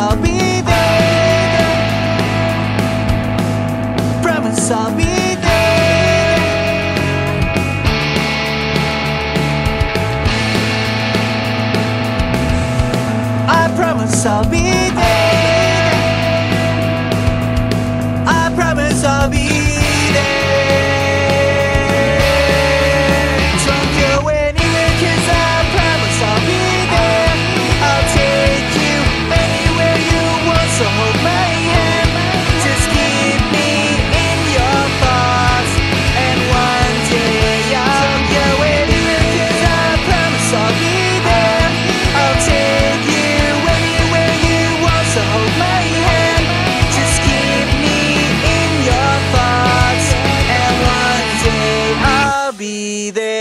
I'll be there. Promise I'll be there. I promise I'll be there. I promise I'll be there.